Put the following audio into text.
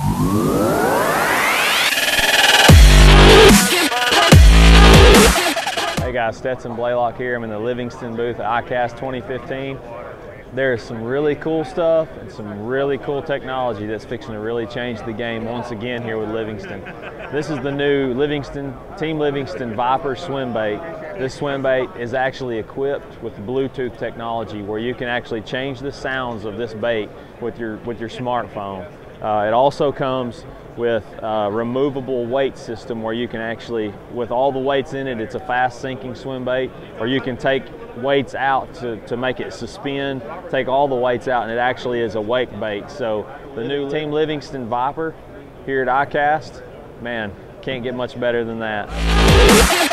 Hey guys, Stetson Blaylock here. I'm in the Livingston booth at ICAST 2015. There's some really cool stuff and some really cool technology that's fixing to really change the game once again here with Livingston. This is the new Livingston, Team Livingston Viper swim bait. This swim bait is actually equipped with Bluetooth technology where you can actually change the sounds of this bait with your, with your smartphone. Uh, it also comes with a removable weight system where you can actually, with all the weights in it, it's a fast sinking swim bait, or you can take weights out to, to make it suspend, take all the weights out, and it actually is a wake bait. So the new Team Livingston Viper here at ICAST, man, can't get much better than that.